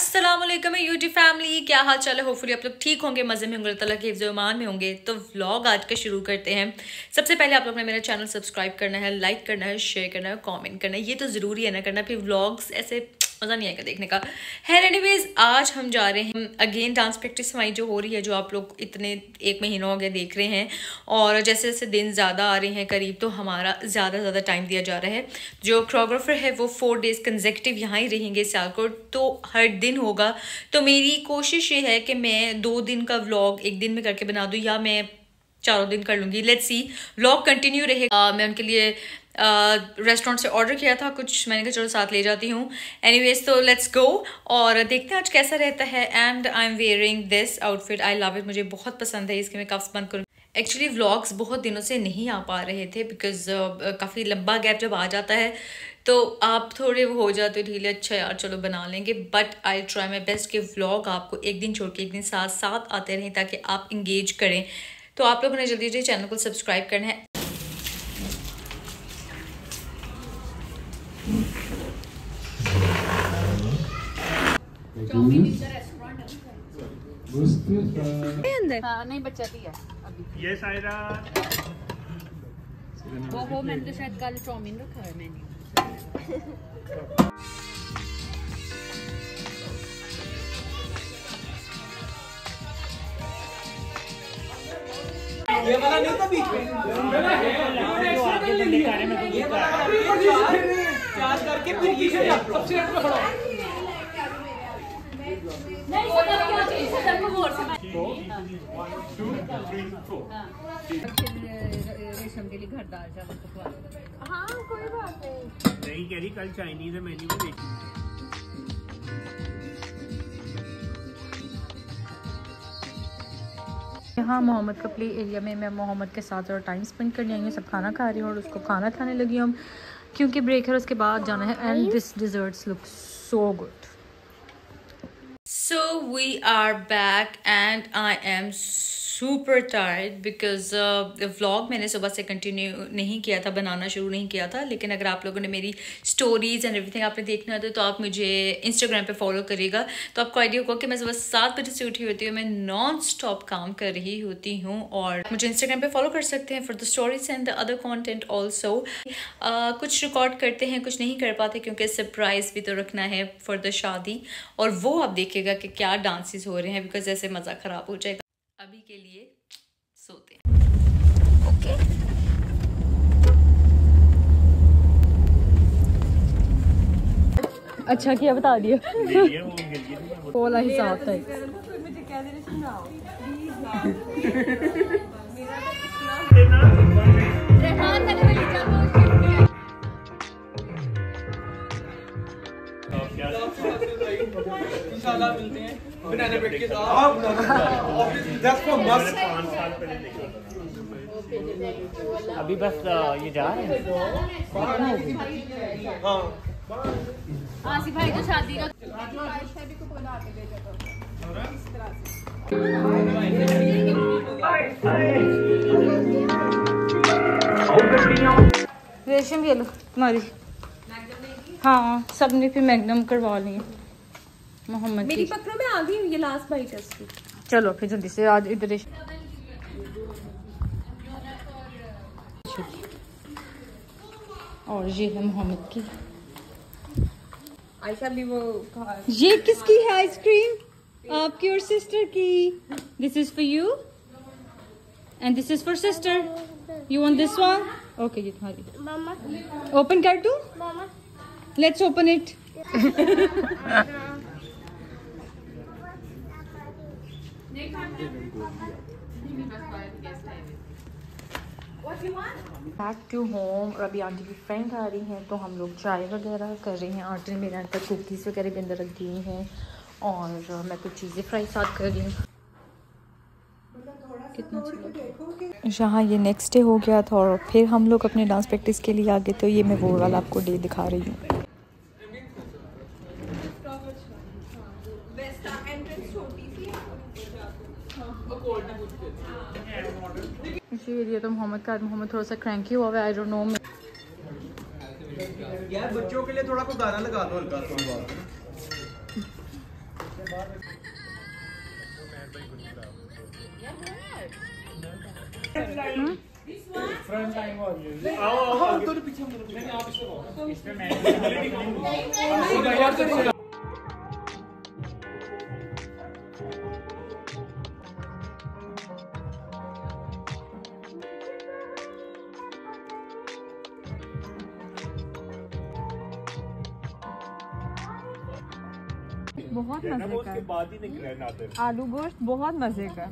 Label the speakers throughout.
Speaker 1: वालेकुम YouTube family क्या हाल चाल है? होपफुली आप लोग ठीक होंगे, मज़े में होंगे तला के ईमान में होंगे। तो व्लॉग आज का शुरू करते हैं। सबसे पहले आप लोग ने मेरा चैनल सब्सक्राइब करना है लाइक करना है शेयर करना है कमेंट करना है। ये तो ज़रूरी है ना करना फिर व्लॉग्स ऐसे मज़ा नहीं आएगा देखने का। है एनीवेज आज हम जा रहे हैं अगेन डांस प्रैक्टिस हमारी जो हो रही है, जो आप लोग इतने एक महीना हो गया देख रहे हैं, और जैसे जैसे दिन ज़्यादा आ रहे हैं करीब तो हमारा ज़्यादा ज़्यादा टाइम दिया जा रहा है। जो कोरियोग्राफर है, वो फोर डेज़ कंजेक्टिव यहाँ ही रहेंगे सियालकोट तो हर दिन होगा। तो मेरी कोशिश ये है कि मैं दो दिन का व्लॉग एक दिन में करके बना दूँ, या मैं चारों दिन कर लूँगी। लेट्स सी व्लॉग कंटिन्यू रहेगा मैं उनके लिए रेस्टोरेंट से ऑर्डर किया था कुछ मैंने कहा चलो साथ ले जाती हूँ। एनीवेज तो लेट्स गो और देखते हैं आज कैसा रहता है। And I am wearing this outfit I love it मुझे बहुत पसंद है इसके मैं कफ्स बंद करूँ एक्चुअली व्लॉग्स बहुत दिनों से नहीं आ पा रहे थे बिकॉज़ uh, काफ़ी लंबा गैप जब आ जाता है तो आप थोड़े वो हो जाते हो ढीले अच्छा यार चलो बना लेंगे। But I try my best कि व्लॉग आपको एक दिन छोड़ के एक दिन साथ साथ आते रहें ताकि आप इंगेज करें। तो आप लोगों ने जल्दी जल्दी चैनल को सब्सक्राइब करना है।
Speaker 2: नहीं बच्चा दिया
Speaker 3: ये सायरा
Speaker 2: वो वो मैंने तो शायद कल चाउमीन रखा है मैंने
Speaker 4: ये वाला नहीं था बीच में? चार्ज करके फिर पीछे जा सबसे एंड में खड़ा हो।
Speaker 2: रेशम के लिए घर दाल चावल पकवा
Speaker 3: नहीं। कह रही कल चाइनीज़ है मेन्यू में देखी।
Speaker 1: यहाँ मोहम्मद का प्ले एरिया में मैं मोहम्मद के साथ और टाइम स्पेंड करने आई हूँ सब खाना खा रही हूँ और उसको खाना खाने लगी हूँ क्योंकि ब्रेक है उसके बाद जाना है and this dessert look so good so we are back and I am super tired because vlog मैंने सुबह से कंटिन्यू नहीं किया था, बनाना शुरू नहीं किया था, लेकिन अगर आप लोगों ने मेरी स्टोरीज एंड एवरीथिंग आपने देखना है तो आप मुझे इंस्टाग्राम पे फॉलो करिएगा। तो आपको आइडिया होगा कि मैं सुबह सात बजे से उठी होती हूँ, मैं नॉन स्टॉप काम कर रही होती हूँ और मुझे इंस्टाग्राम पे फॉलो कर सकते हैं for the stories and the other content also कुछ रिकॉर्ड करते हैं, कुछ नहीं कर पाते क्योंकि सरप्राइज़ भी तो रखना है फॉर द शादी। और वो आप देखिएगा कि क्या डांसेस हो रहे हैं बिकॉज़ ऐसे मज़ा ख़राब हो जाएगा। के लिए सोते हैं। ओके अच्छा किया बता दिया।
Speaker 3: बोला मेरा थी मैं
Speaker 4: इंशाल्लाह मिलते हैं। बनाना ब्रेड के साथ। जस्ट फॉर मस्त
Speaker 3: पाँच साल पहले देखा अभी बस ये जा रहे हैं।
Speaker 4: हाँ।
Speaker 2: आसिफ भाई तो शादी का
Speaker 1: रेशम ये लो तुम्हारी। हाँ सबने फिर मैगनम करवा ली मोहम्मद
Speaker 5: मेरी पकड़ो मैं आ गई ये लास्ट बाइट है उसकी।
Speaker 1: चलो फिर जल्दी से आज इधर और ये है मोहम्मद की।
Speaker 5: आयशा भी वो
Speaker 1: ये किसकी है आइसक्रीम? आपकी और सिस्टर की। This is for you and this is for sister you want this one okay ये तुम्हारी। ओपन कर दू? Let's open it back to home और अभी आंटी की फ्रेंड आ रही हैं तो हम लोग चाय वगैरह कर रहे हैं। आंटी ने मेरे पर कुकीज़ वगैरह भी अंदर रख दी हुई हैं। और मैं कुछ चीज़ें फ्राई साथ कर रही हूँ। कितना अच्छा यहाँ ये नेक्स्ट डे हो गया था और फिर हम लोग अपने डांस प्रैक्टिस के लिए आ गए तो ये मैं वो वाला आपको डे दिखा रही हूँ। इसी एरिया तो मोहम्मद का मोहम्मद थोड़ा सा क्रैंकी हुआ है आई डोंट नो
Speaker 4: यार बच्चों के लिए थोड़ा कोई गाना लगा दो हल्का सा
Speaker 5: बहुत मज़े का है
Speaker 3: बाद ही निकला मज़े नादिर
Speaker 5: आलू गोश्त बहुत मज़े का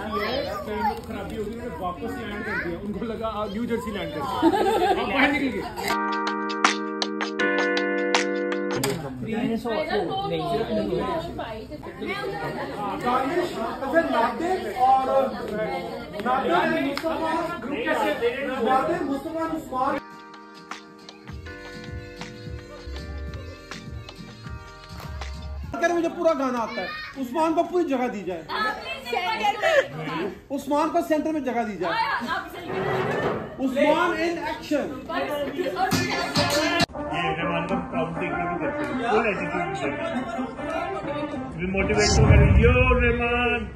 Speaker 3: खराबी होगी उन्होंने वापस लैंड कर दिया। उनको लगा न्यू जर्सी लैंड कर दिया।
Speaker 4: और नादिर मुस्तफ़ा ग्रुप कैसे नादिर मुस्तफ़ा उस्मान कर मुझे पूरा गाना आता है। उस्मान को पूरी जगह दी जाए। उस्मान को सेंटर में जगह दी जाए। Usman in action.
Speaker 3: ये रहमान का प्रॉब्लम देखने भी करते हैं फुल एटीट्यूड से मोटिवेट तो करें yo Rahman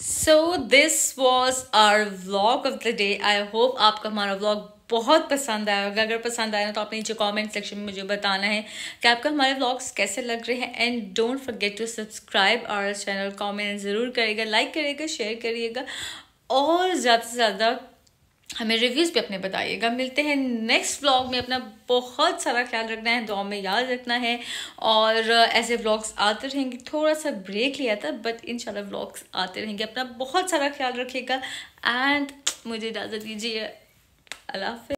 Speaker 1: so this was our vlog of the day I hope आपको हमारा व्लॉग बहुत पसंद आया। होगा अगर पसंद आया तो आपने नीचे कमेंट सेक्शन में मुझे बताना है कि आपको हमारे व्लॉग्स कैसे लग रहे हैं। And don't forget to subscribe our channel comment ज़रूर करिएगा लाइक करिएगा शेयर करिएगा। और ज़्यादा से ज़्यादा हमें रिव्यूज़ भी अपने बताइएगा। मिलते हैं नेक्स्ट व्लॉग में। अपना बहुत सारा ख्याल रखना है दुआ में याद रखना है। और ऐसे व्लॉग्स आते रहेंगे। थोड़ा सा ब्रेक लिया था बट इंशाल्लाह व्लॉग्स आते रहेंगे। अपना बहुत सारा ख्याल रखिएगा। एंड मुझे इजाज़त दीजिए। à la fin.